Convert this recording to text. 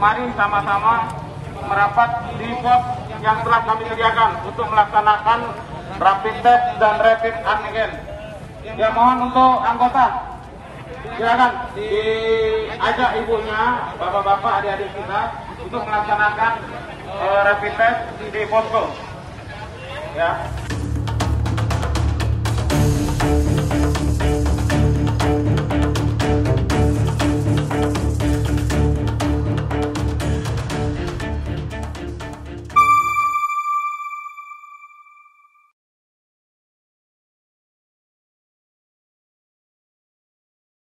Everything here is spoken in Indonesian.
mari sama-sama merapat di pos yang telah kami sediakan untuk melaksanakan rapid test dan rapid antigen. Ya mohon untuk anggota silakan diajak ibunya, bapak-bapak, adik-adik kita untuk melaksanakan uh, rapid test di posko. Ya.